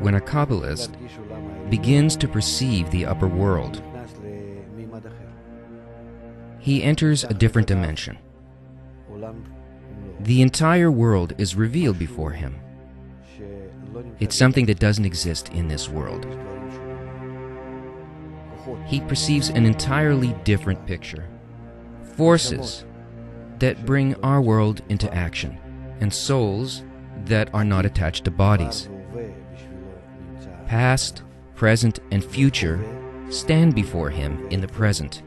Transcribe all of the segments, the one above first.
When a Kabbalist begins to perceive the upper world, he enters a different dimension. The entire world is revealed before him. It's something that doesn't exist in this world. He perceives an entirely different picture. Forces that bring our world into action and souls that are not attached to bodies. והווה בשבילו נמצא. Past, present, and future stand before him in the present.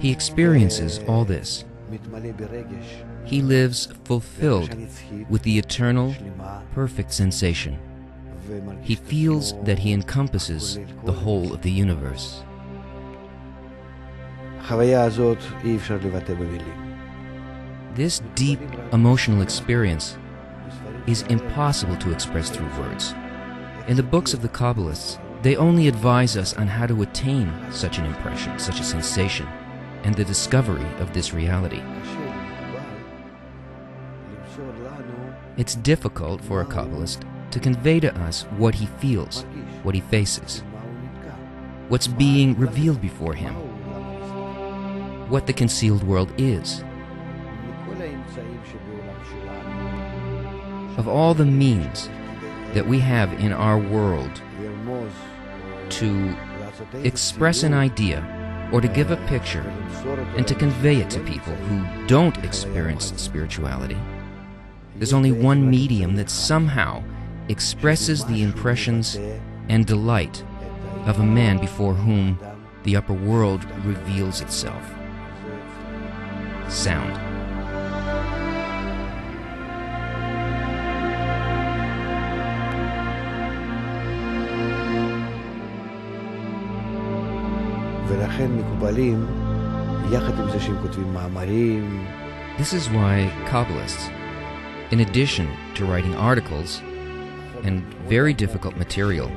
He experiences all this. מתמלא ברגש. He lives fulfilled הרגשה נצחית, with the eternal, שלמה, perfect sensation. ומרגיש He את feels עצמו that he encompasses the whole of the universe. החוויה הזאת אי אפשר לבטא במילים. This deep emotional experience is impossible to express through words. In the books of the Kabbalists, they only advise us on how to attain such an impression, such a sensation, and the discovery of this reality. It's difficult for a Kabbalist to convey to us what he feels, what he faces, what's being revealed before him, what the concealed world is, of all the means that we have in our world to express an idea or to give a picture and to convey it to people who don't experience spirituality, there's only one medium that somehow expresses the impressions and delight of a man before whom the upper world reveals itself. Sound. ולכן מקובלים, יחד עם זה שהם כותבים מאמרים, This is why Kabbalists, in addition to writing articles and very difficult material,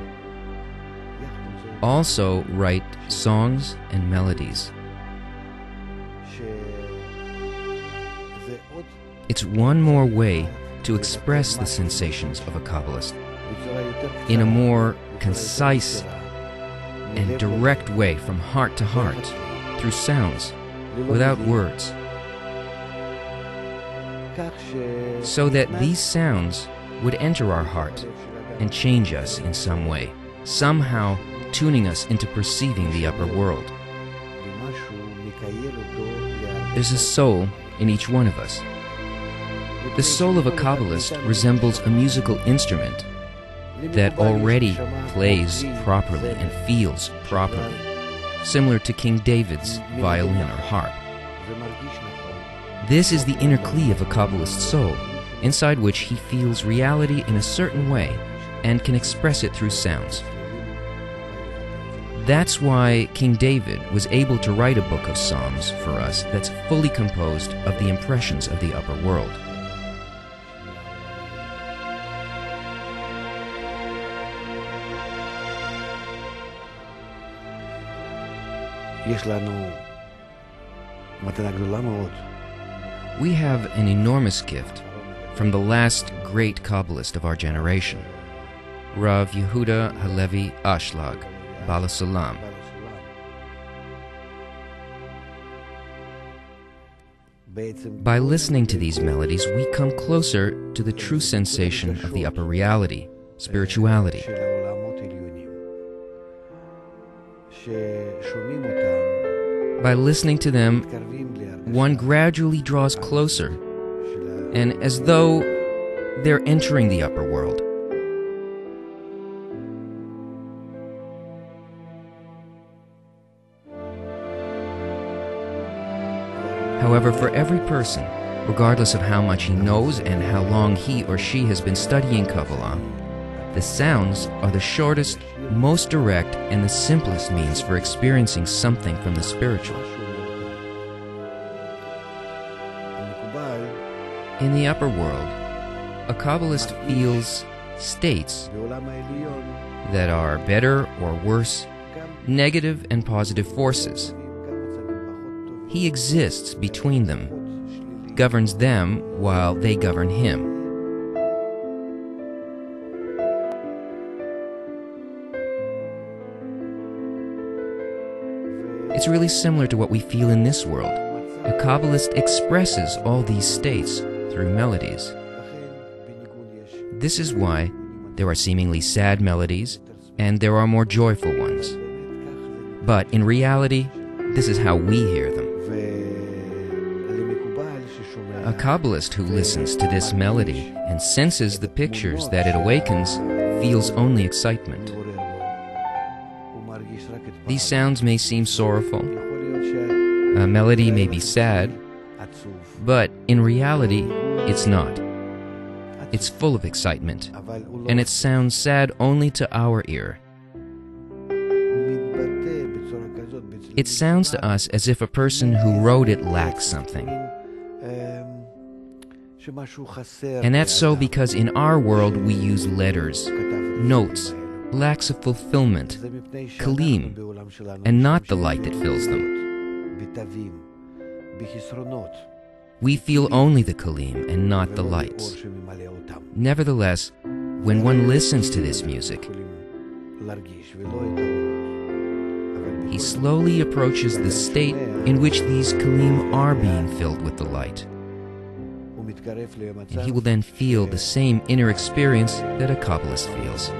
יחד עם זה, also write songs and melodies. שזה עוד It's one more way to express the sensations of a Kabbalist בצורה יותר in a קצרה, more בצורה יותר concise קצרה, and direct way from heart to heart, through sounds, without words. So that these sounds would enter our heart and change us in some way, somehow tuning us into perceiving the upper world. There's a soul in each one of us. The soul of a Kabbalist resembles a musical instrument that already plays properly and feels properly, similar to King David's violin or harp. This is the inner clef of a Kabbalist soul, inside which he feels reality in a certain way and can express it through sounds. That's why King David was able to write a book of Psalms for us that's fully composed of the impressions of the upper world. יש לנו מתנה גדולה מאוד. We have an enormous gift from the last great Kabbalist of our generation, Rav Yehuda Halevi Ashlag, Baal HaSulam. By listening to these melodies, we come closer to the true sensation of the upper reality, spirituality. By listening to them, one gradually draws closer, and as though they're entering the upper world. However, for every person, regardless of how much he knows and how long he or she has been studying Kabbalah, the sounds are the shortest, most direct, and the simplest means for experiencing something from the spiritual. In the upper world, a Kabbalist feels states that are better or worse, negative and positive forces. He exists between them, governs them while they govern him. Similar to what we feel in this world. A Kabbalist expresses all these states through melodies. This is why there are seemingly sad melodies and there are more joyful ones. But in reality, this is how we hear them. A Kabbalist who listens to this melody and senses the pictures that it awakens feels only excitement. These sounds may seem sorrowful, a melody may be sad, but in reality, it's not. It's full of excitement, and it sounds sad only to our ear. It sounds to us as if a person who wrote it lacks something. And that's so because in our world we use letters, notes, lacks of fulfillment, kalim, and not the light that fills them. We feel only the kalim and not the lights. Nevertheless, when one listens to this music, he slowly approaches the state in which these kalim are being filled with the light. And he will then feel the same inner experience that a Kabbalist feels.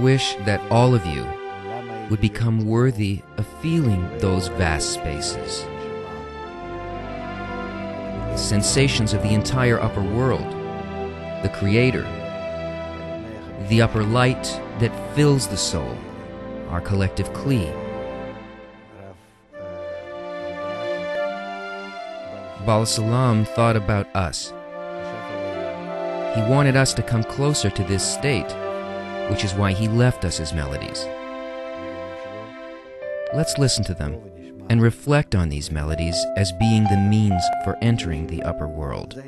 Wish that all of you would become worthy of feeling those vast spaces. Sensations of the entire upper world, the Creator, the upper light that fills the soul, our collective Kli. Baal HaSulam thought about us. He wanted us to come closer to this state, which is why he left us his melodies. Let's listen to them and reflect on these melodies as being the means for entering the upper world.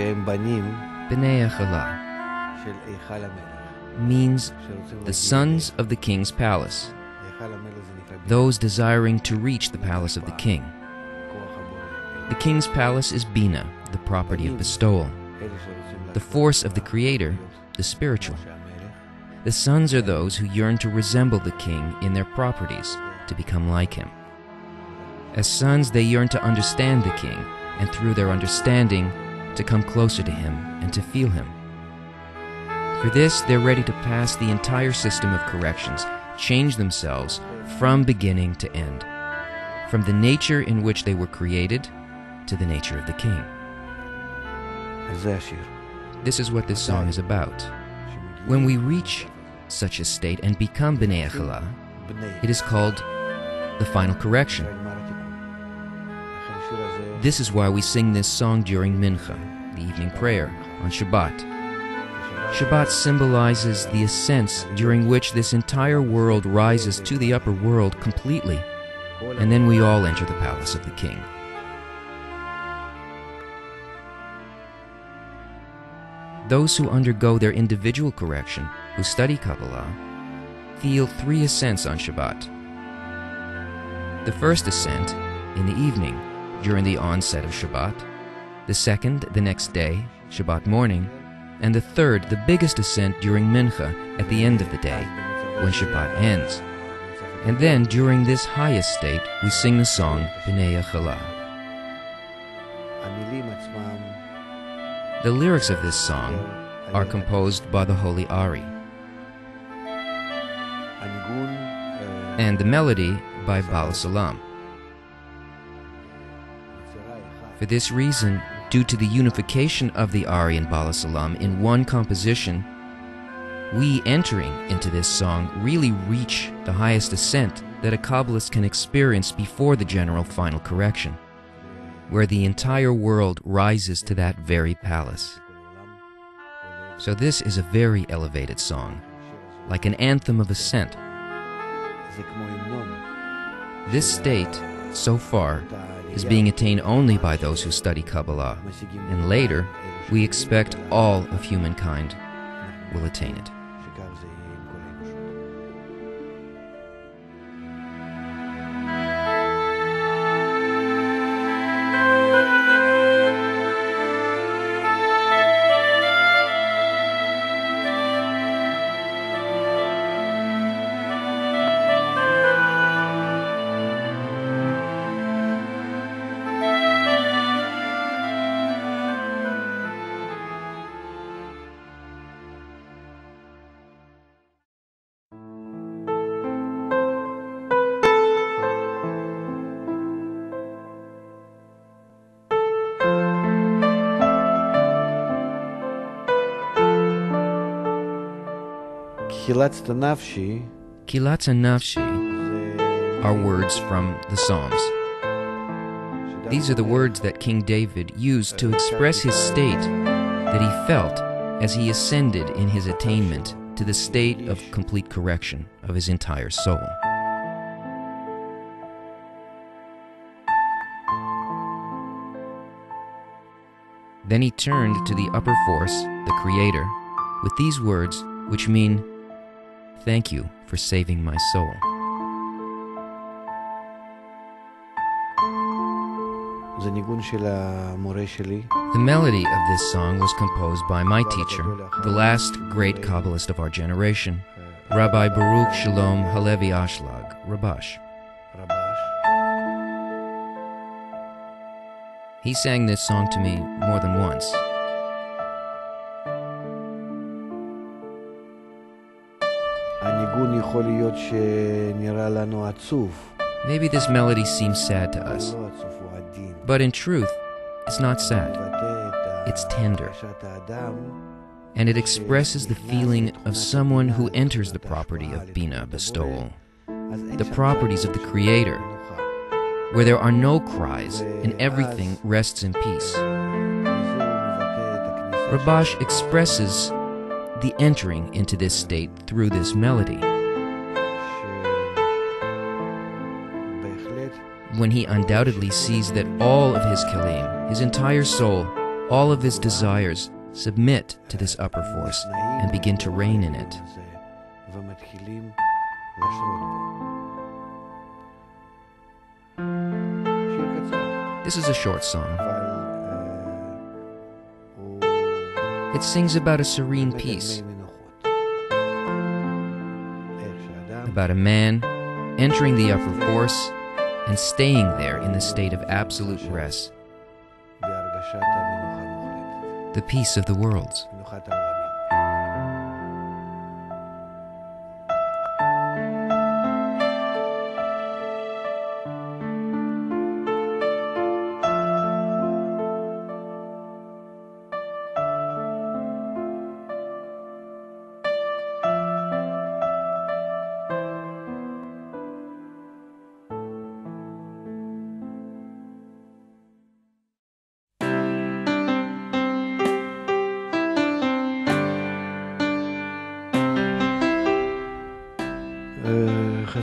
שהם בנים B'nai Chala של היכל המלך. means שרוצים the להגיע sons of the king's palace, להיכל המלך זה נקרא those desiring to reach the palace of the king. כוח הבורא. The king's palace is Bina, the property of bestowal, אלה שרוצים the להפוך force of the creator, להיות the spiritual. כמו שהמלך, The sons are those who yearn to resemble the king in their properties, to become like him. As sons, they yearn to understand the king, and through their understanding, to come closer to Him and to feel Him. For this, they're ready to pass the entire system of corrections, change themselves from beginning to end, from the nature in which they were created to the nature of the King. This is what this song is about. When we reach such a state and become Bnei Heichala, it is called the final correction. This is why we sing this song during Mincha, the evening prayer, on Shabbat. Shabbat symbolizes the ascents during which this entire world rises to the upper world completely, and then we all enter the palace of the king. Those who undergo their individual correction, who study Kabbalah, feel three ascents on Shabbat. The first ascent, in the evening, during the onset of Shabbat, the second the next day, Shabbat morning, and the third the biggest ascent during Mincha at the end of the day, when Shabbat ends. And then during this highest state, we sing the song Bnei Heichala. The lyrics of this song are composed by the Holy Ari, and the melody by Baal HaSulam. For this reason, due to the unification of the Ari and Baal HaSulam in one composition, we entering into this song really reach the highest ascent that a Kabbalist can experience before the general final correction, where the entire world rises to that very palace. So this is a very elevated song, like an anthem of ascent. This state, so far, is being attained only by those who study Kabbalah, and later, we expect all of humankind will attain it. Ki Chilatzta Nafshi. Nafshi are words from the Psalms. These are the words that King David used to express his state that he felt as he ascended in his attainment to the state of complete correction of his entire soul. Then he turned to the upper force, the Creator, with these words, which mean Thank you for saving my soul. The melody of this song was composed by my teacher, the last great Kabbalist of our generation, Rabbi Baruch Shalom Halevi Ashlag, Rabash. He sang this song to me more than once. יכול להיות שנראה לנו עצוב. Maybe this melody seems sad to אבל us, לא עצוב, הוא עדין. but in truth, it's not sad, מבטא את It's tender. הרגשת האדם, and it expresses the feeling of someone who enters the property of Bina bestowal, אז אין the שם properties of the Creator, מנוחה. where there are no cries and everything rests in peace. וזה הוא מבטא את הכניסה Rabash expresses the entering into this state through this melody. when he undoubtedly sees that all of his kelim, his entire soul, all of his desires, submit to this upper force and begin to reign in it. This is a short song. It sings about a serene peace, about a man entering the upper force and staying there in the state of absolute rest, the peace of the worlds.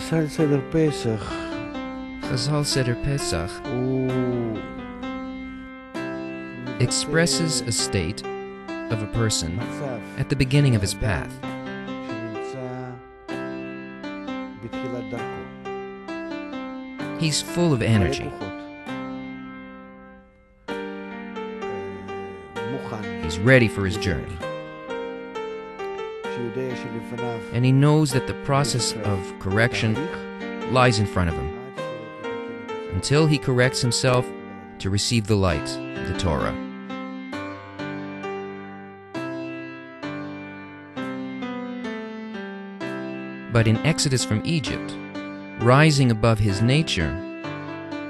Chassal Seder Pesach. Chassal Seder Pesach expresses a state of a person at the beginning of his path. He's full of energy. He's ready for his journey. And he knows that the process of correction lies in front of him. Until he corrects himself to receive the light, the Torah. But in Exodus from Egypt, rising above his nature,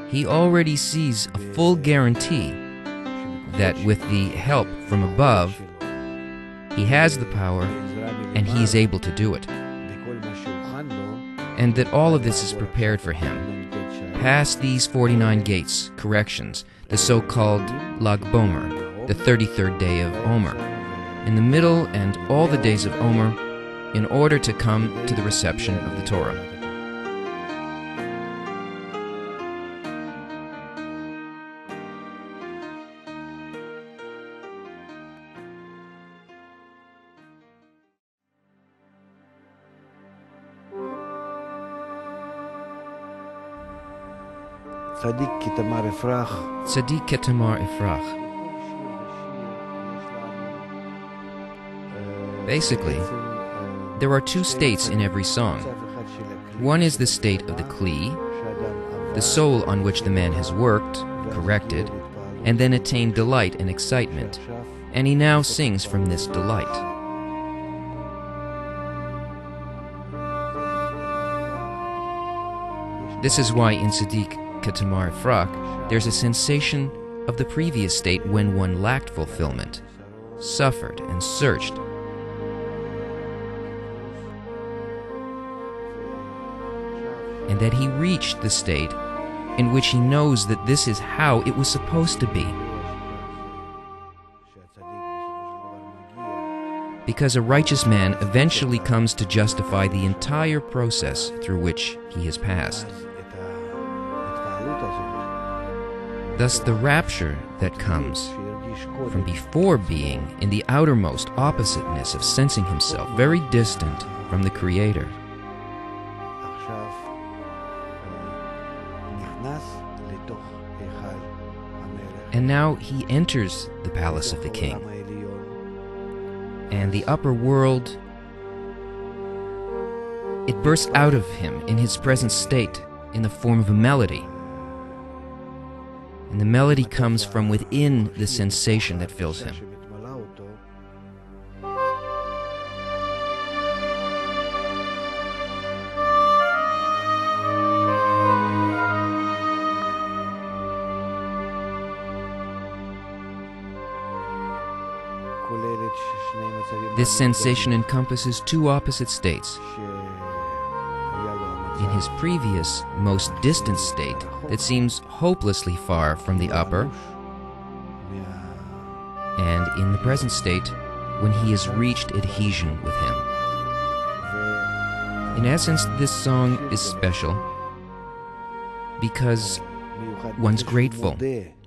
he already sees a full guarantee that with the help from above, he has the power and he is able to do it, and that all of this is prepared for him. Past these 49 gates, corrections, the so called Lag BaOmer, the 33rd day of Omer, in the middle and all the days of Omer, in order to come to the reception of the Torah. Tzadik Ke Tamar Yifrach. Basically, there are two states in every song. One is the state of the Kli, the soul on which the man has worked, corrected, and then attained delight and excitement, and he now sings from this delight. This is why in Tzadik Ke Tamar Frak, there's a sensation of the previous state when one lacked fulfillment, suffered and searched. And that he reached the state in which he knows that this is how it was supposed to be. Because a righteous man eventually comes to justify the entire process through which he has passed. Thus, the rapture that comes from before being in the outermost oppositeness of sensing himself very distant from the Creator. And now he enters the palace of the king, and the upper world. It bursts out of him in his present state in the form of a melody. And the melody comes from within the sensation that fills him. This sensation encompasses two opposite states. His previous, most distant state that seems hopelessly far from the upper, and in the present state when he has reached adhesion with him. In essence, this song is special because one's grateful,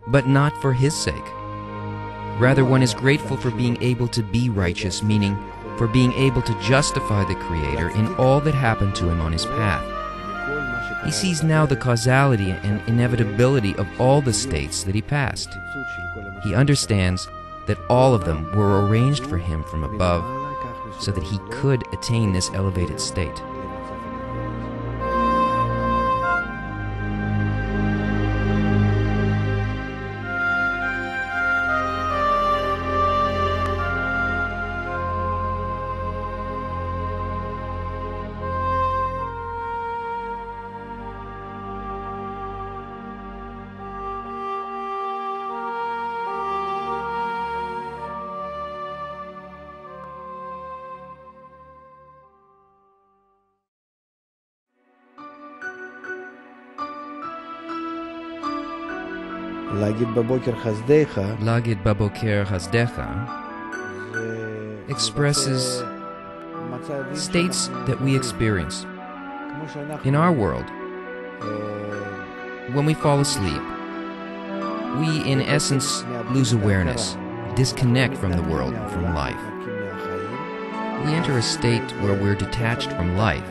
but not for his sake. Rather, one is grateful for being able to be righteous, meaning for being able to justify the Creator in all that happened to him on his path. He sees now the causality and inevitability of all the states that he passed. He understands that all of them were arranged for him from above so that he could attain this elevated state. Lehagid Baboker Chasdecha expresses, states that we experience in our world when we fall asleep. We, in essence, lose awareness, disconnect from the world from life. We enter a state where we're detached from life,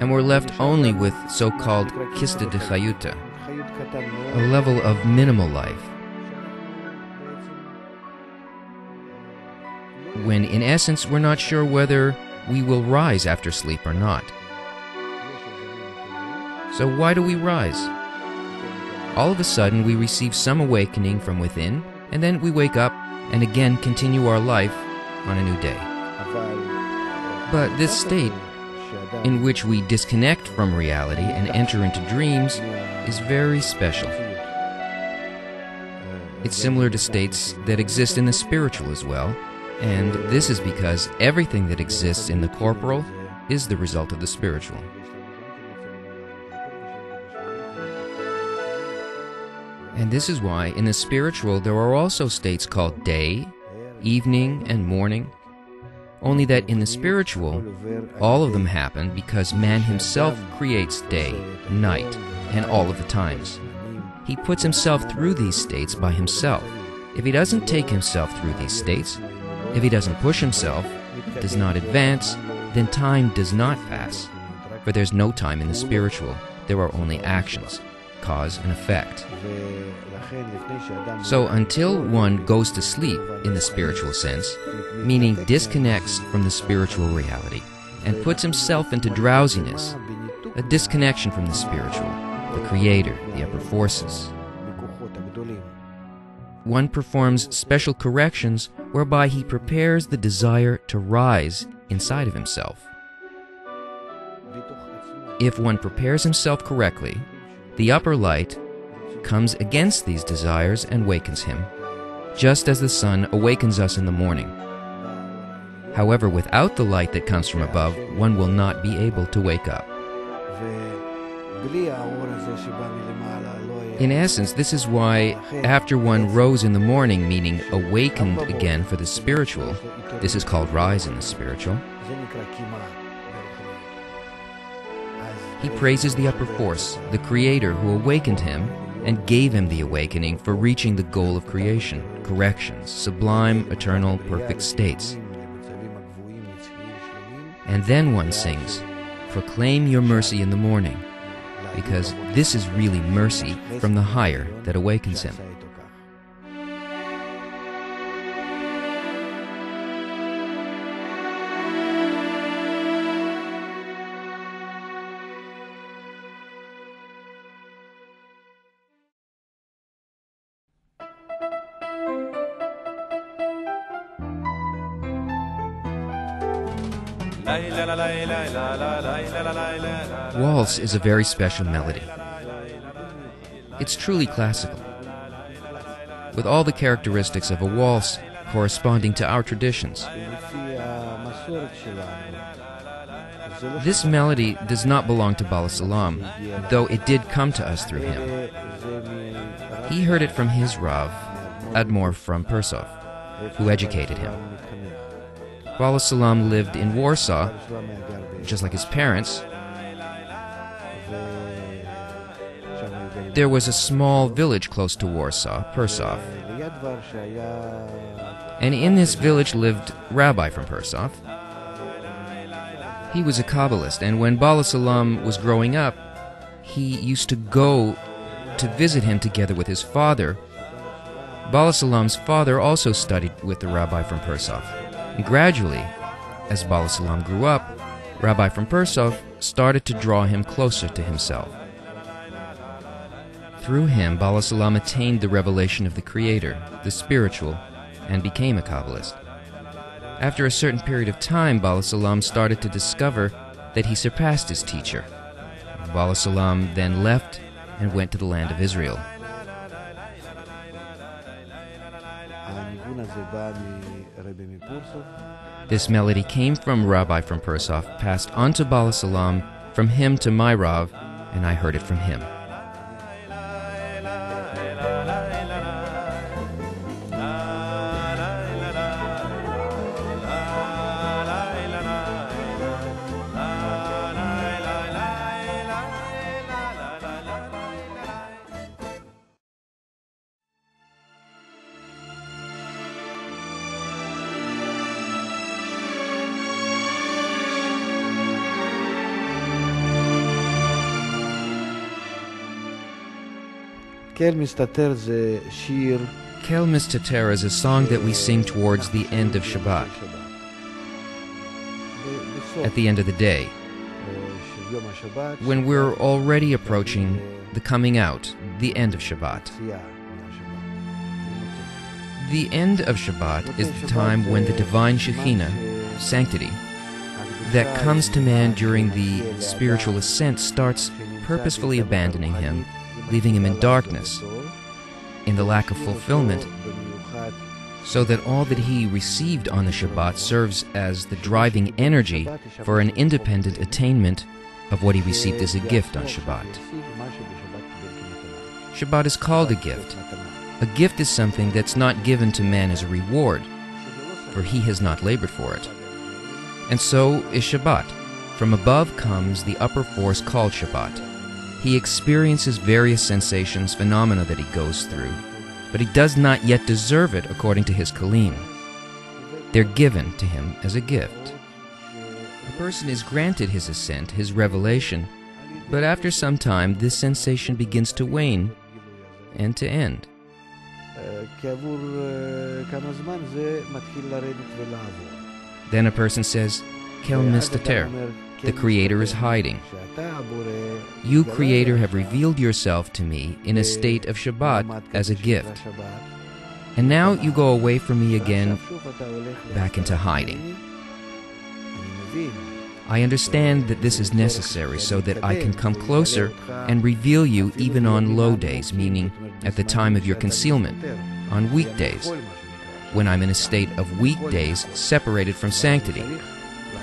and we're left only with so called kista de chayuta, a level of minimal life. When in essence, we're not sure whether we will rise after sleep or not. So, why do we rise? All of a sudden, we receive some awakening from within, and then we wake up and again continue our life on a new day. But this state, in which we disconnect from reality and enter into dreams, is very special. It's similar to states that exist in the spiritual as well, and this is because everything that exists in the corporal is the result of the spiritual. And this is why in the spiritual there are also states called day, evening, and morning. Only that in the spiritual, all of them happen because man himself creates day, night, and all of the times. He puts himself through these states by himself. If he doesn't take himself through these states, if he doesn't push himself, does not advance, then time does not pass. For there's no time in the spiritual, there are only actions, cause and effect. So until one goes to sleep in the spiritual sense, meaning disconnects from the spiritual reality, and puts himself into drowsiness, a disconnection from the spiritual, Creator, the upper forces, one performs special corrections whereby he prepares the desire to rise inside of himself. If one prepares himself correctly, the upper light comes against these desires and wakens him, just as the sun awakens us in the morning. However, without the light that comes from above, one will not be able to wake up. In essence, this is why, after one rose in the morning, meaning awakened again for the spiritual, this is called rise in the spiritual, he praises the upper force, the Creator who awakened him and gave him the awakening for reaching the goal of creation, corrections, sublime, eternal, perfect states. And then one sings, Proclaim your mercy in the morning because this is really mercy from the higher that awakens him. Waltz is a very special melody. It's truly classical, with all the characteristics of a waltz corresponding to our traditions. This melody does not belong to Baal HaSulam, though it did come to us through him. He heard it from his Rav, Admor from Porisov, who educated him. Baal HaSulam lived in Warsaw, just like his parents. There was a small village close to Warsaw, Porisov. And in this village lived Rabbi from Porisov. He was a Kabbalist, and when Baal HaSulam was growing up, he used to go to visit him together with his father. Baal HaSulam's father also studied with the rabbi from Porisov. And gradually, as Baal HaSulam grew up, Rabbi from Porisov started to draw him closer to himself. Through him, Baal HaSulam attained the revelation of the Creator, the spiritual, and became a Kabbalist. After a certain period of time, Baal HaSulam started to discover that he surpassed his teacher. Baal HaSulam then left and went to the land of Israel. This melody came from Rabbi from Porisov, passed on to Baal HaSulam, from him to my Rav, and I heard it from him. Kel Mistater זה שיר Kel Mistater is a song that we sing towards the end of Shabbat, at the end of the day, when we're already approaching the coming out, the end of Shabbat. The end of Shabbat is the time when the divine Shekhinah, sanctity, that comes to man during the spiritual ascent starts purposefully abandoning him leaving him in darkness, in the lack of fulfillment, so that all that he received on the Shabbat serves as the driving energy for an independent attainment of what he received as a gift on Shabbat. Shabbat is called a gift. A gift is something that's not given to man as a reward, for he has not labored for it. And so is Shabbat. From above comes the upper force called Shabbat. He experiences various sensations, phenomena that he goes through, but he does not yet deserve it according to his Kalim. They're given to him as a gift. A person is granted his ascent, his revelation, but after some time this sensation begins to wane and to end. Then a person says, Kel Mistater the Creator is hiding. You, Creator, have revealed yourself to me in a state of Shabbat as a gift. And now you go away from me again, back into hiding. I understand that this is necessary so that I can come closer and reveal you even on low days, meaning at the time of your concealment, on weekdays, when I'm in a state of weekdays separated from sanctity.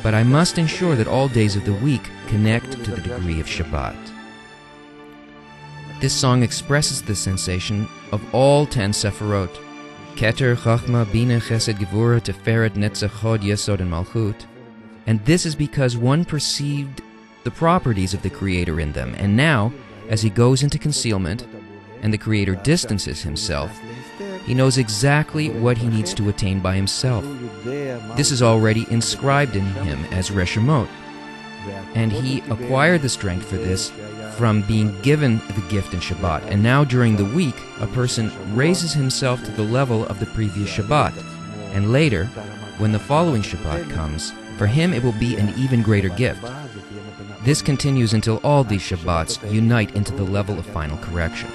But I must ensure that all days of the week connect to the degree of Shabbat. This song expresses the sensation of all ten Sephirot Keter, Chachma, Bina, Chesed, Gevura, Tiferet, Netzach, Chod, Yesod, and Malchut. And this is because one perceived the properties of the Creator in them, and now, as he goes into concealment, and the Creator distances himself, he knows exactly what he needs to attain by himself. This is already inscribed in him as Reshemot, and he acquired the strength for this from being given the gift in Shabbat. And now during the week, a person raises himself to the level of the previous Shabbat. And later, when the following Shabbat comes, for him it will be an even greater gift. This continues until all these Shabbats unite into the level of final correction.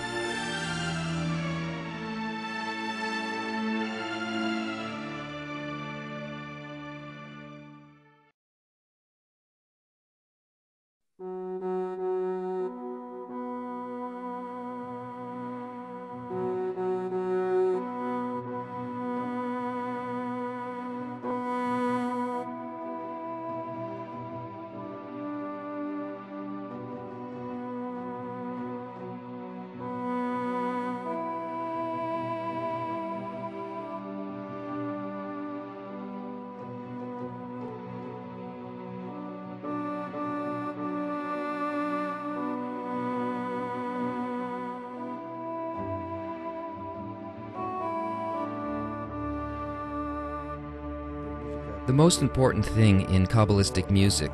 The most important thing in Kabbalistic music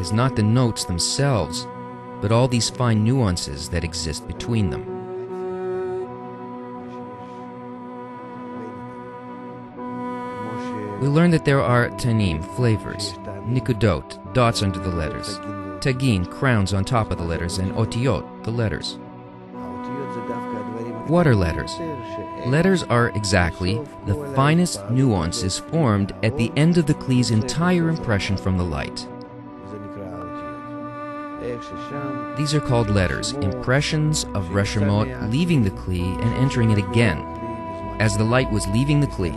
is not the notes themselves, but all these fine nuances that exist between them. We learn that there are tanim, flavors, nikudot, dots under the letters, tagin, crowns on top of the letters, and otiot, the letters. What are letters? Letters are exactly the finest nuances formed at the end of the Kli's entire impression from the light. These are called letters, impressions of Reshemot leaving the Kli and entering it again, as the light was leaving the Kli.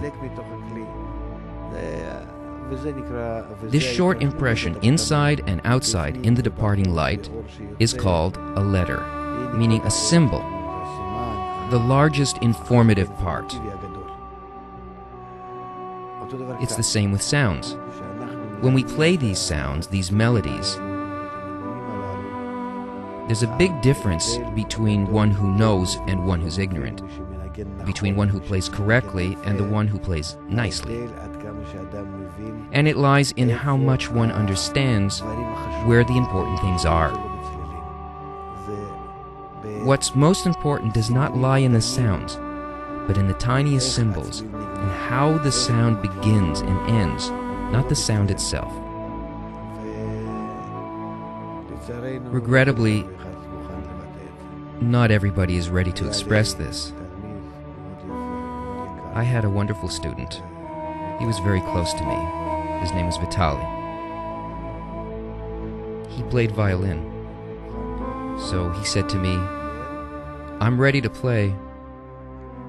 This short impression inside and outside in the departing light is called a letter, meaning a symbol, the largest informative part. It's the same with sounds. When we play these sounds, these melodies, there's a big difference between one who knows and one who's ignorant, between one who plays correctly and the one who plays nicely. And it lies in how much one understands where the important things are. What's most important does not lie in the sounds, but in the tiniest symbols and how the sound begins and ends, not the sound itself. Regrettably, not everybody is ready to express this. I had a wonderful student. He was very close to me. His name was Vitali. He played violin. So he said to me, I'm ready to play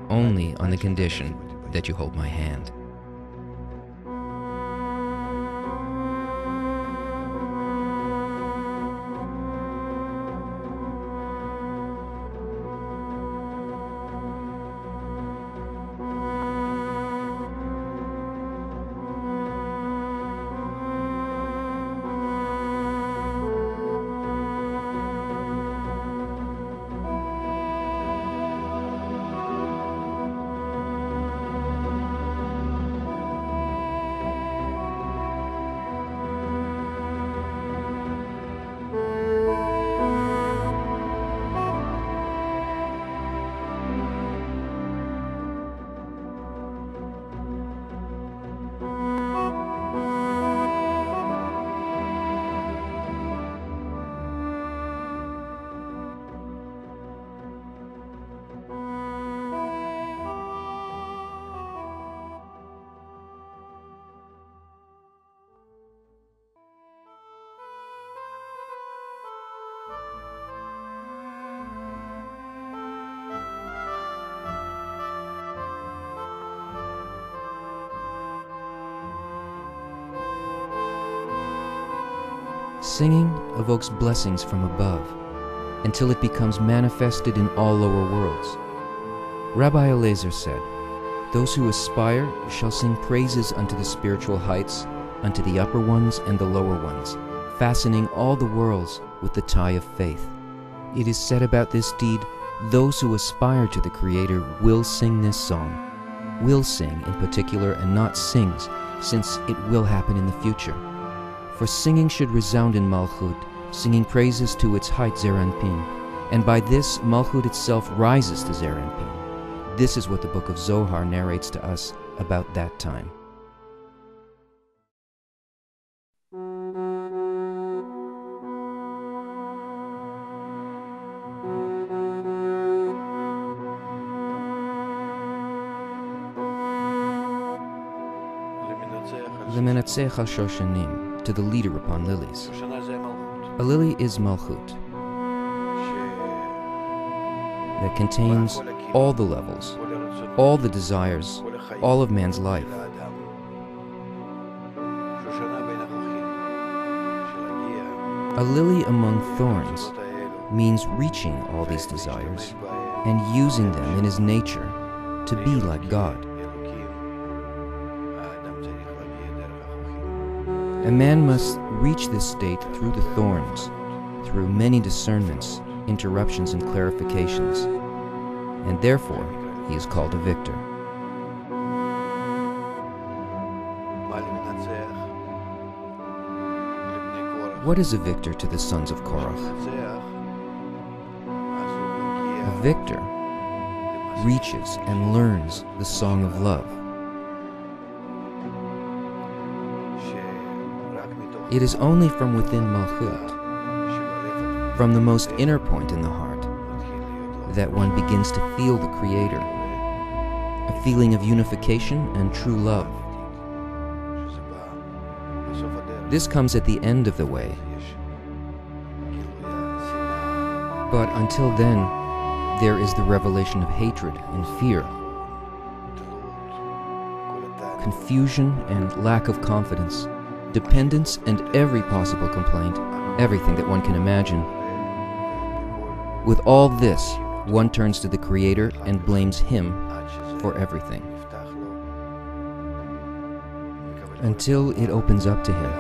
only on the condition that you hold my hand. Singing evokes blessings from above until it becomes manifested in all lower worlds. Rabbi Eliezer said, Those who aspire shall sing praises unto the spiritual heights, unto the upper ones and the lower ones, fastening all the worlds with the tie of faith. It is said about this deed, those who aspire to the Creator will sing this song. Will sing in particular and not sings, since it will happen in the future. For singing should resound in Malchut, singing praises to its height Zeir Anpin, and by this Malchut itself rises to Zeir Anpin. This is what the book of Zohar narrates to us about that time. Al Shoshanim, to the leader upon lilies. A lily is Malchut that contains all the levels, all the desires, all of man's life. A lily among thorns means reaching all these desires and using them in his nature to be like God. A man must reach this state through the thorns, through many discernments, interruptions, and clarifications, and therefore he is called a victor. What is a victor to the sons of Korach? A victor reaches and learns the song of love. It is only from within Malchut, from the most inner point in the heart, that one begins to feel the Creator, a feeling of unification and true love. This comes at the end of the way. But until then, there is the revelation of hatred and fear, confusion and lack of confidence dependence, and every possible complaint, everything that one can imagine. With all this, one turns to the Creator and blames Him for everything. Until it opens up to Him,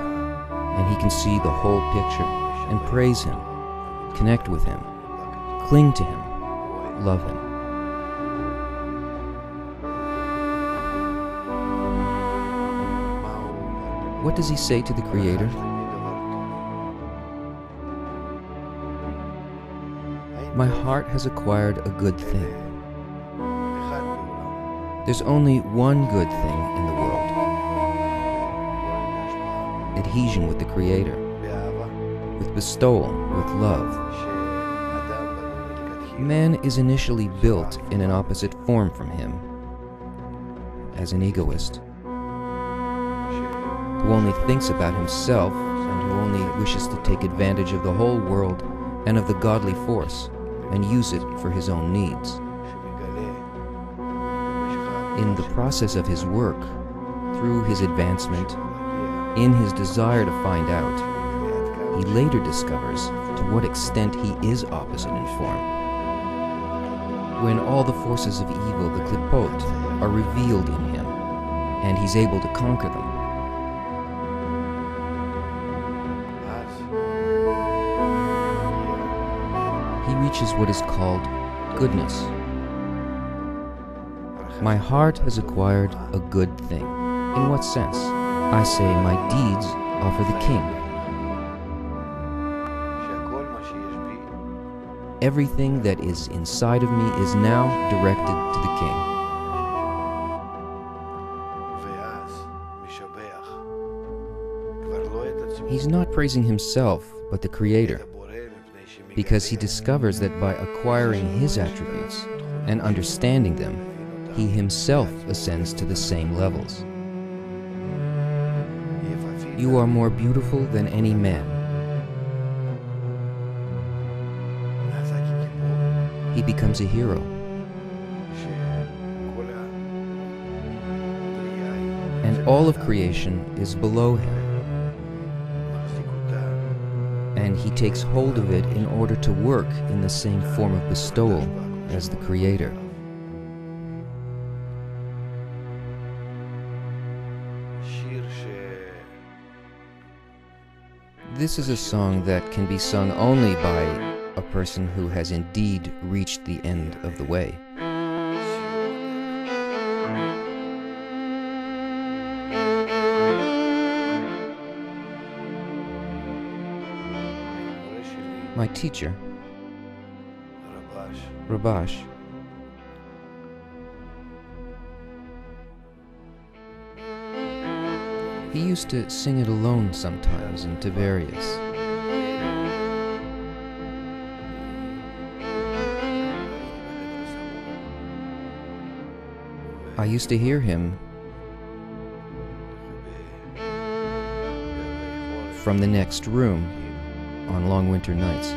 and he can see the whole picture and praise Him, connect with Him, cling to Him, love Him. What does he say to the Creator? My heart has acquired a good thing. There's only one good thing in the world adhesion with the Creator, with bestowal, with love. Man is initially built in an opposite form from him, as an egoist who only thinks about himself and who only wishes to take advantage of the whole world and of the godly force and use it for his own needs. In the process of his work, through his advancement, in his desire to find out, he later discovers to what extent he is opposite in form. When all the forces of evil, the Klipot, are revealed in him, and he's able to conquer them, is what is called goodness. My heart has acquired a good thing. In what sense? I say my deeds are for the king. Everything that is inside of me is now directed to the king. He's not praising himself, but the Creator because he discovers that by acquiring his attributes and understanding them, he himself ascends to the same levels. You are more beautiful than any man. He becomes a hero. And all of creation is below him. takes hold of it in order to work in the same form of bestowal as the Creator. This is a song that can be sung only by a person who has indeed reached the end of the way. my teacher. Rabash. Rabash. He used to sing it alone sometimes in Tiberias. I used to hear him from the next room on long winter nights.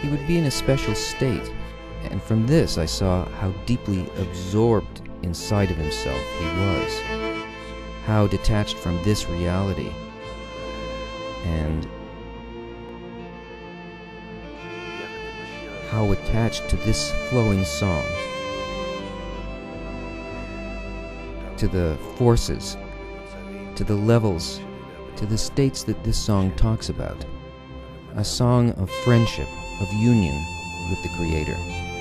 He would be in a special state, and from this I saw how deeply absorbed inside of himself he was, how detached from this reality, and how attached to this flowing song, to the forces, to the levels, to the states that this song talks about. A song of friendship, of union with the Creator.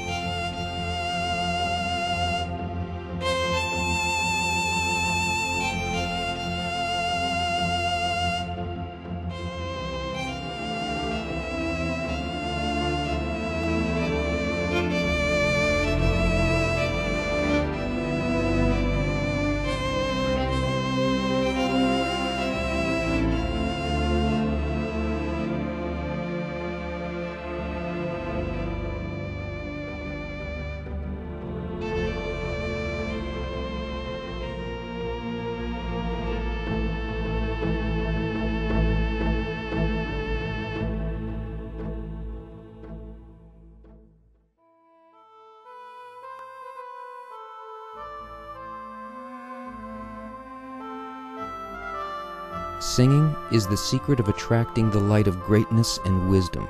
Is the secret of attracting the light of greatness and wisdom,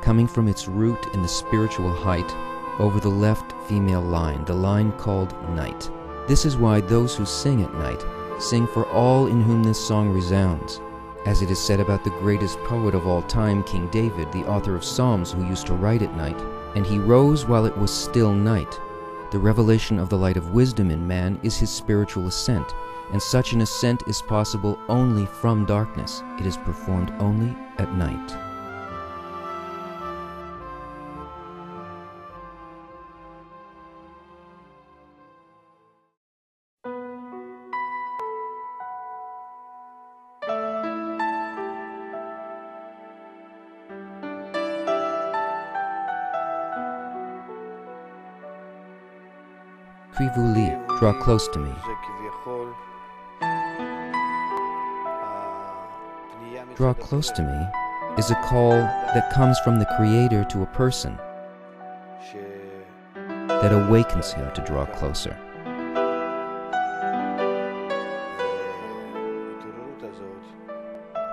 coming from its root in the spiritual height over the left female line, the line called night. This is why those who sing at night sing for all in whom this song resounds. As it is said about the greatest poet of all time, King David, the author of Psalms, who used to write at night, and he rose while it was still night. The revelation of the light of wisdom in man is his spiritual ascent, and such an ascent is possible only from darkness. It is performed only at night. Draw close to me. Draw close to me is a call that comes from the Creator to a person that awakens him to draw closer.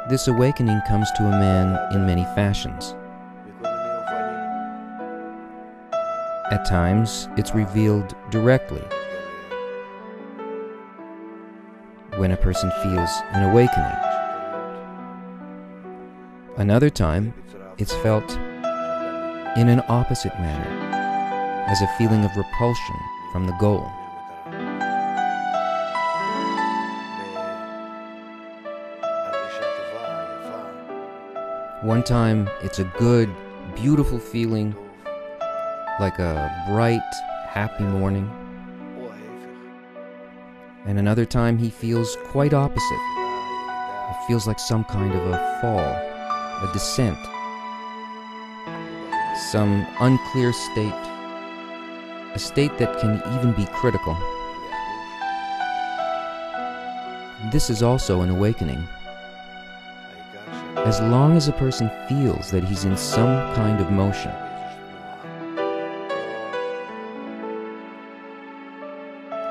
This awakening comes to a man in many fashions. At times, it's revealed directly when a person feels an awakening. Another time, it's felt in an opposite manner, as a feeling of repulsion from the goal. One time, it's a good, beautiful feeling, like a bright, happy morning. And another time, he feels quite opposite. It feels like some kind of a fall, a descent, some unclear state, a state that can even be critical. This is also an awakening. As long as a person feels that he's in some kind of motion,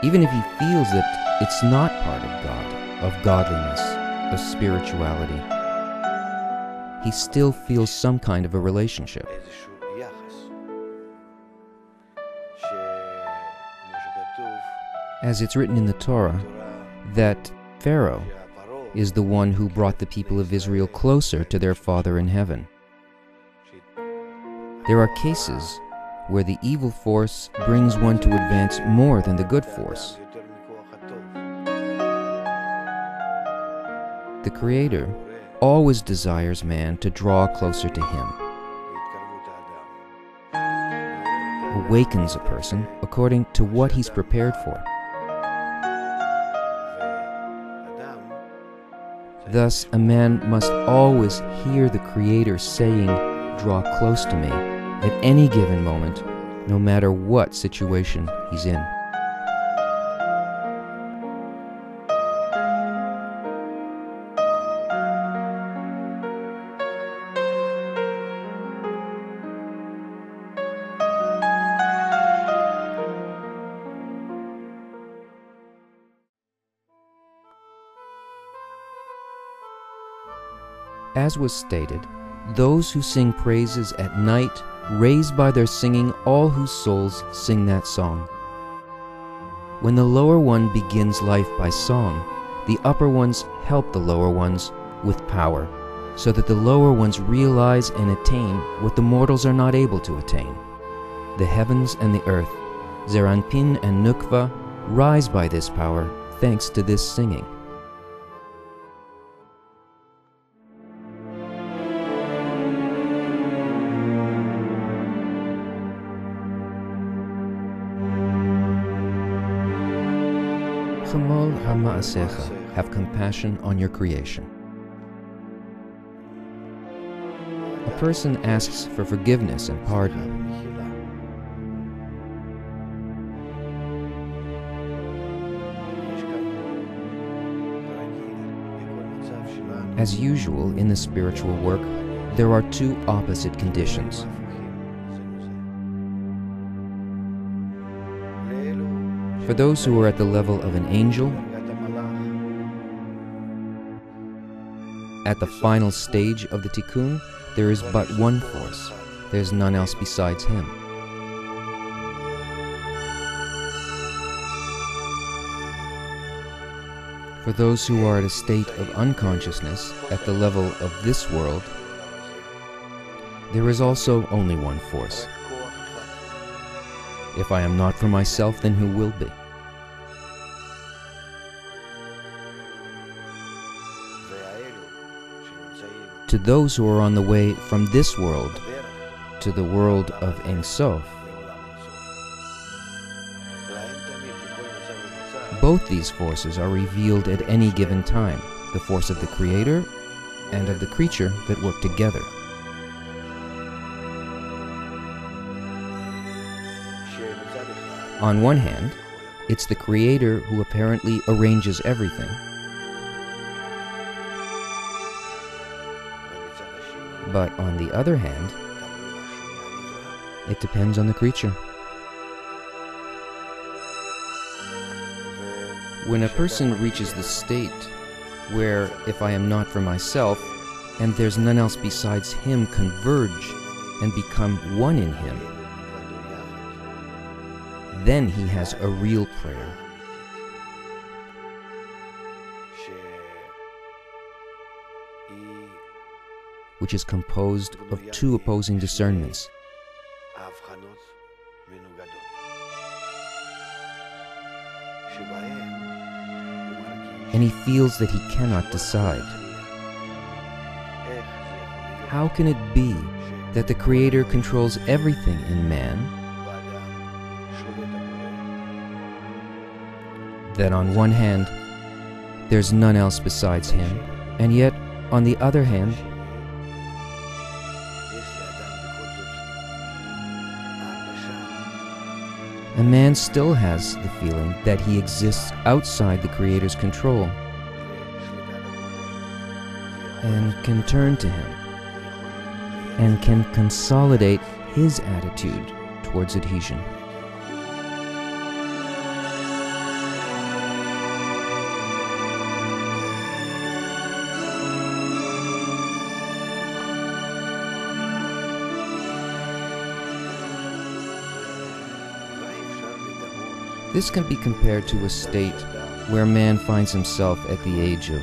even if he feels that it's not part of God, of godliness, of spirituality he still feels some kind of a relationship. As it's written in the Torah, that Pharaoh is the one who brought the people of Israel closer to their Father in heaven. There are cases where the evil force brings one to advance more than the good force. The Creator always desires man to draw closer to him, awakens a person according to what he's prepared for. Thus, a man must always hear the Creator saying, Draw close to me, at any given moment, no matter what situation he's in. As was stated, those who sing praises at night raise by their singing all whose souls sing that song. When the lower one begins life by song, the upper ones help the lower ones with power, so that the lower ones realize and attain what the mortals are not able to attain. The heavens and the earth, Zeir Anpin and Nukva, rise by this power thanks to this singing. Have compassion on your creation. A person asks for forgiveness and pardon. As usual in the spiritual work, there are two opposite conditions. For those who are at the level of an angel, At the final stage of the tikkun, there is but one force. There is none else besides him. For those who are at a state of unconsciousness at the level of this world, there is also only one force. If I am not for myself, then who will be? to those who are on the way from this world to the world of Ein Sof. Both these forces are revealed at any given time, the force of the creator and of the creature that work together. On one hand, it's the creator who apparently arranges everything, But on the other hand, it depends on the creature. When a person reaches the state where, if I am not for myself, and there's none else besides him, converge and become one in him, then he has a real prayer. which is composed of two opposing discernments. And he feels that he cannot decide. How can it be that the Creator controls everything in man? That on one hand, there's none else besides him, and yet, on the other hand, a man still has the feeling that he exists outside the Creator's control and can turn to him and can consolidate his attitude towards adhesion. This can be compared to a state where man finds himself at the age of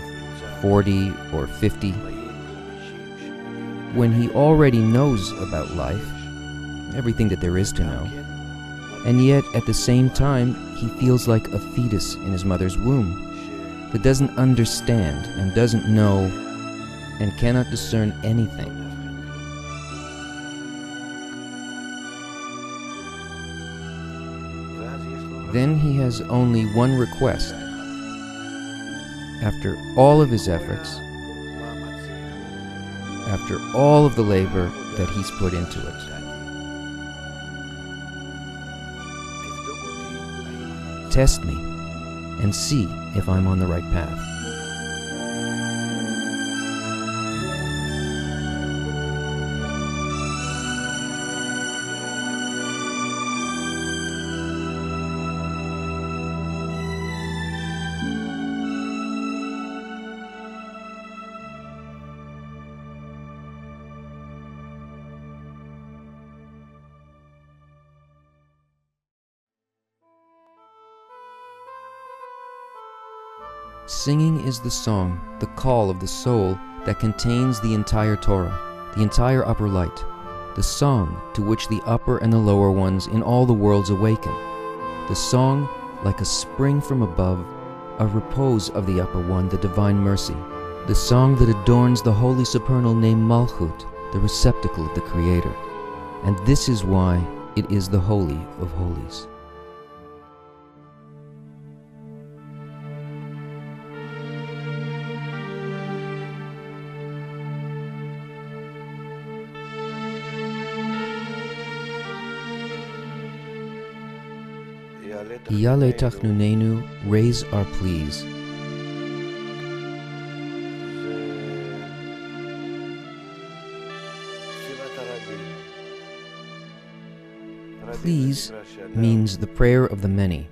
40 or 50, when he already knows about life, everything that there is to know, and yet at the same time he feels like a fetus in his mother's womb that doesn't understand and doesn't know and cannot discern anything. Then he has only one request. After all of his efforts, after all of the labor that he's put into it, test me and see if I'm on the right path. Is the song, the call of the soul that contains the entire Torah, the entire upper light, the song to which the upper and the lower ones in all the worlds awaken, the song like a spring from above, a repose of the upper one, the divine mercy, the song that adorns the holy supernal name Malchut, the receptacle of the Creator. And this is why it is the Holy of Holies. Yale Tachnuneinu, raise our pleas. Please means the prayer of the many.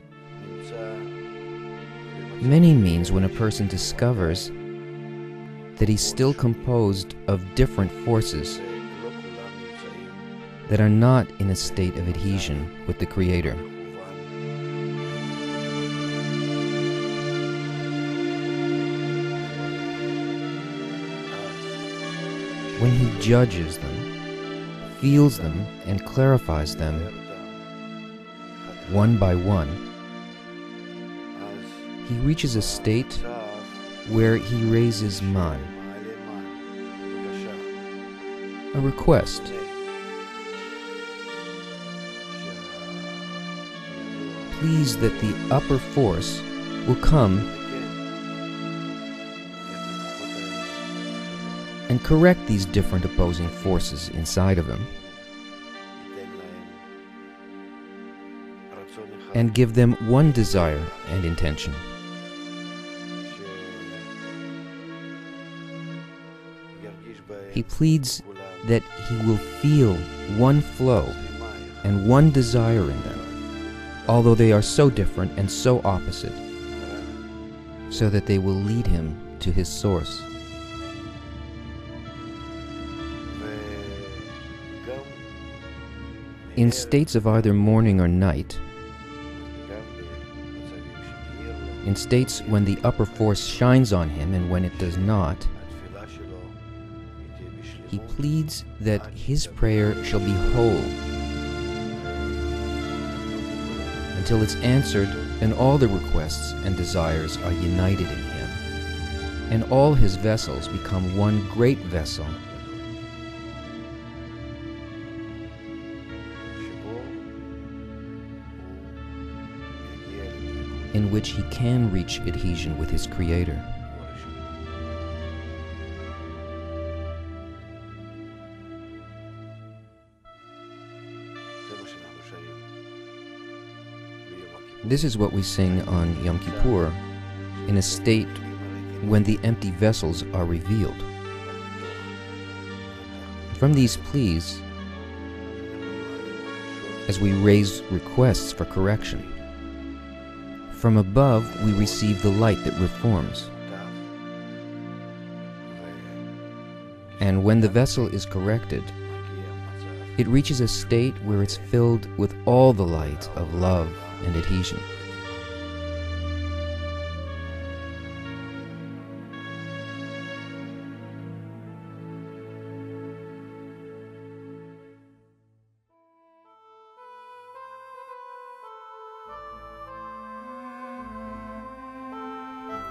Many means when a person discovers that he's still composed of different forces that are not in a state of adhesion with the Creator. Judges them, feels them, and clarifies them one by one, he reaches a state where he raises man, a request. Please that the upper force will come and correct these different opposing forces inside of him and give them one desire and intention. He pleads that he will feel one flow and one desire in them, although they are so different and so opposite, so that they will lead him to his source. In states of either morning or night, in states when the upper force shines on him and when it does not, he pleads that his prayer shall be whole until it's answered and all the requests and desires are united in him, and all his vessels become one great vessel which he can reach adhesion with his Creator. This is what we sing on Yom Kippur in a state when the empty vessels are revealed. From these pleas, as we raise requests for correction, from above we receive the light that reforms. And when the vessel is corrected, it reaches a state where it's filled with all the light of love and adhesion.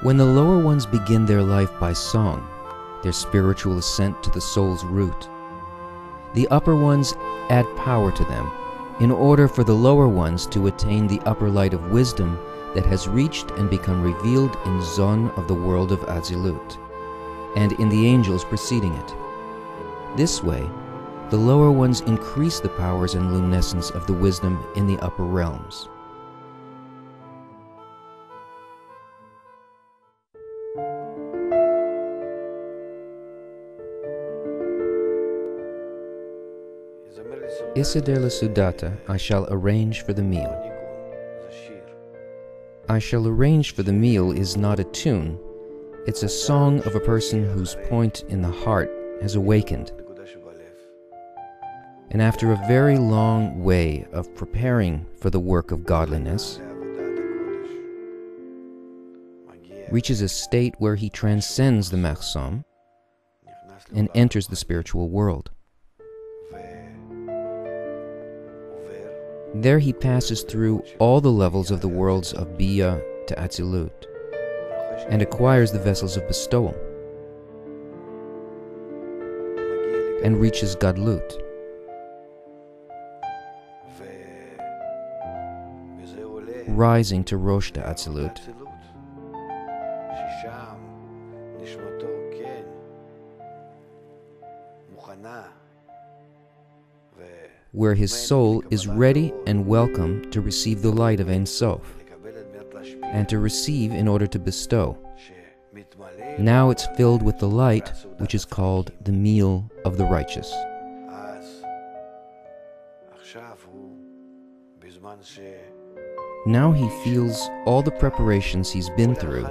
When the lower ones begin their life by song, their spiritual ascent to the soul's root, the upper ones add power to them in order for the lower ones to attain the upper light of wisdom that has reached and become revealed in Zon of the world of Atzilut, and in the angels preceding it. This way, the lower ones increase the powers and luminescence of the wisdom in the upper realms. Isader Seudata I shall arrange for the meal. I shall arrange for the meal is not a tune, it's a song of a person whose point in the heart has awakened. And after a very long way of preparing for the work of godliness, reaches a state where he transcends the Machsom and enters the spiritual world. There he passes through all the levels of the worlds of BYA to Atzilut and acquires the vessels of bestowal and reaches Gadlut. Rising to Rosh Atzilut, where his soul is ready and welcome to receive the light of Ein Sof, and to receive in order to bestow. Now it's filled with the light, which is called the meal of the righteous. Now he feels all the preparations he's been through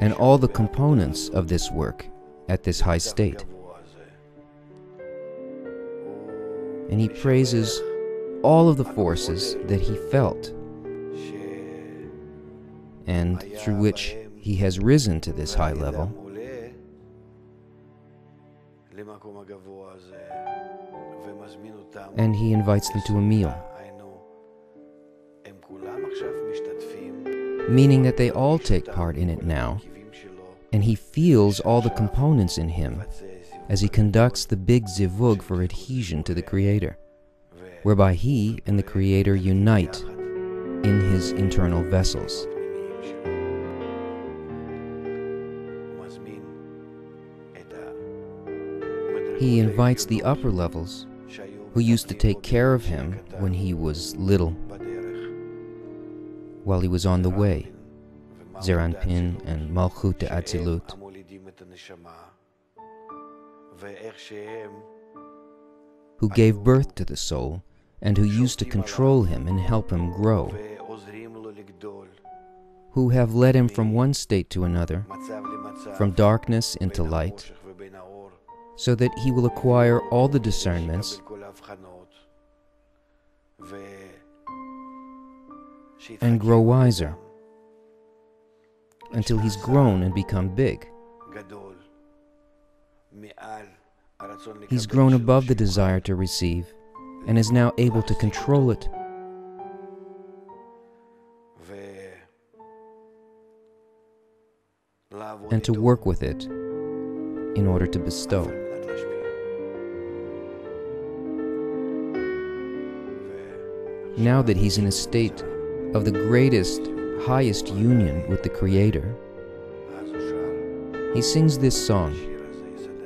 and all the components of this work at this high state. And he praises all of the forces that he felt and through which he has risen to this high level. And he invites them to a meal, meaning that they all take part in it now, and he feels all the components in him as he conducts the big zivug for adhesion to the Creator, whereby he and the Creator unite in his internal vessels. He invites the upper levels, who used to take care of him when he was little, while he was on the way, Zeir Anpin and Malchut Atzilut, who gave birth to the soul and who used to control him and help him grow, who have led him from one state to another, from darkness into light, so that he will acquire all the discernments and grow wiser until he's grown and become big. He's grown above the desire to receive and is now able to control it. And to work with it in order to bestow. Now that he's in a state of the greatest, highest union with the Creator, he sings this song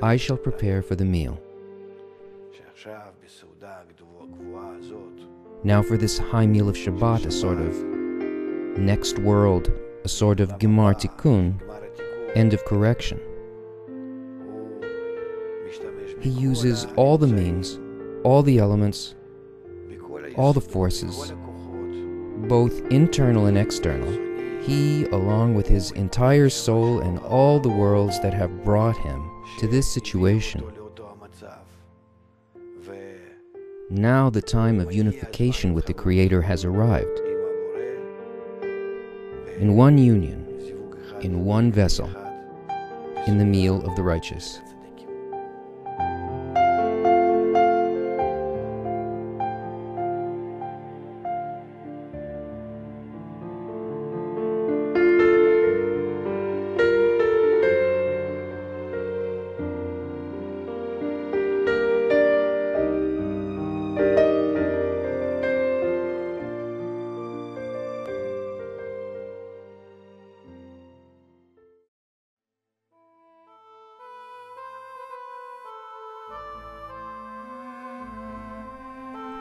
I shall prepare for the meal. Now, for this high meal of Shabbat, a sort of next world, a sort of Gemar Tikkun, end of correction. He uses all the means, all the elements, all the forces, both internal and external. He, along with his entire soul and all the worlds that have brought him to this situation. Now the time of unification with the Creator has arrived. In one union, in one vessel, in the meal of the righteous.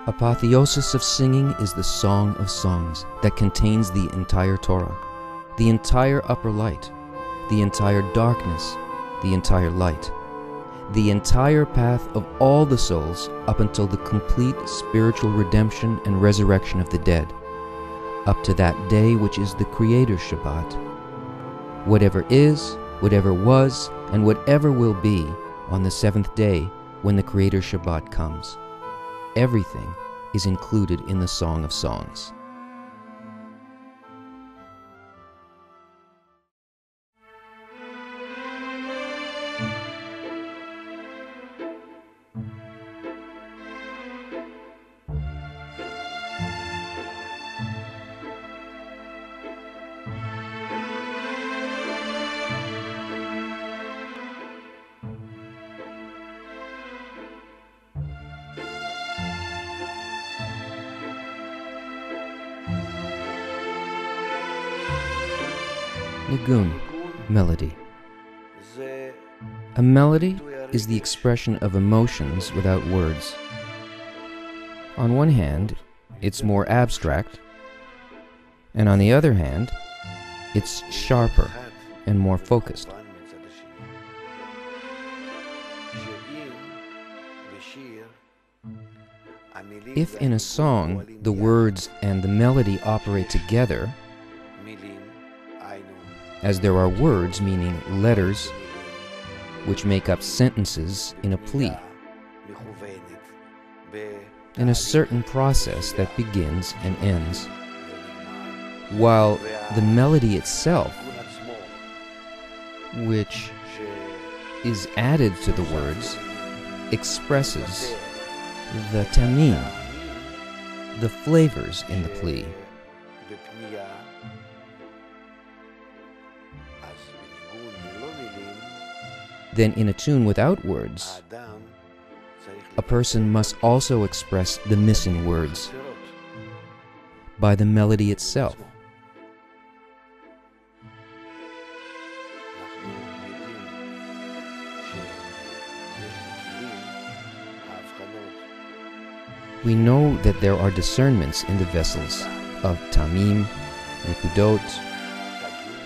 Apotheosis of singing is the Song of Songs that contains the entire Torah, the entire upper light, the entire darkness, the entire light, the entire path of all the souls up until the complete spiritual redemption and resurrection of the dead, up to that day which is the Creator's Shabbat. Whatever is, whatever was, and whatever will be on the seventh day when the Creator's Shabbat comes. Everything is included in the Song of Songs. is the expression of emotions without words. On one hand, it's more abstract, and on the other hand, it's sharper and more focused. If in a song the words and the melody operate together, as there are words meaning letters which make up sentences in a plea, in a certain process that begins and ends. While the melody itself, which is added to the words, expresses the taamim, the flavors in the plea. than in a tune without words, a person must also express the missing words by the melody itself. We know that there are discernments in the vessels of Taamim, Nikudot,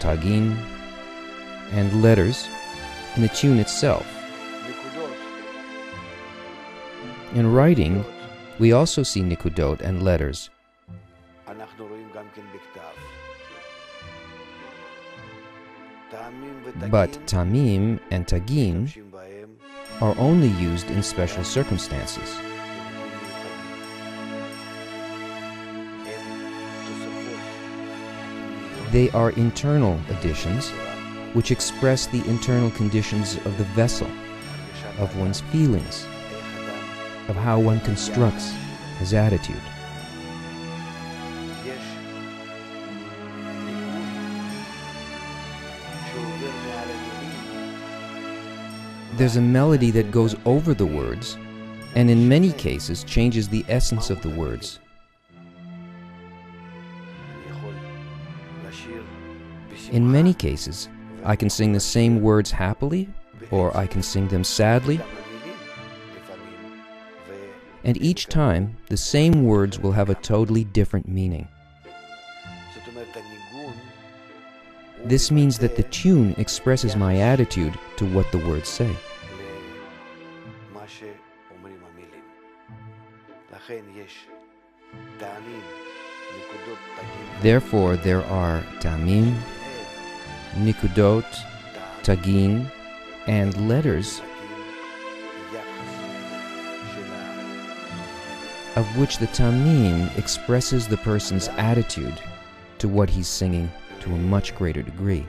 Tagin, and letters in the tune itself. In writing, we also see nikudot and letters. But taamim and tagim are only used in special circumstances. They are internal additions which express the internal conditions of the vessel, of one's feelings, of how one constructs his attitude. There's a melody that goes over the words and in many cases changes the essence of the words. In many cases, I can sing the same words happily, or I can sing them sadly. And each time, the same words will have a totally different meaning. This means that the tune expresses my attitude to what the words say. Therefore, there are taamim, nikudot, tagin, and letters of which the taamim expresses the person's attitude to what he's singing to a much greater degree.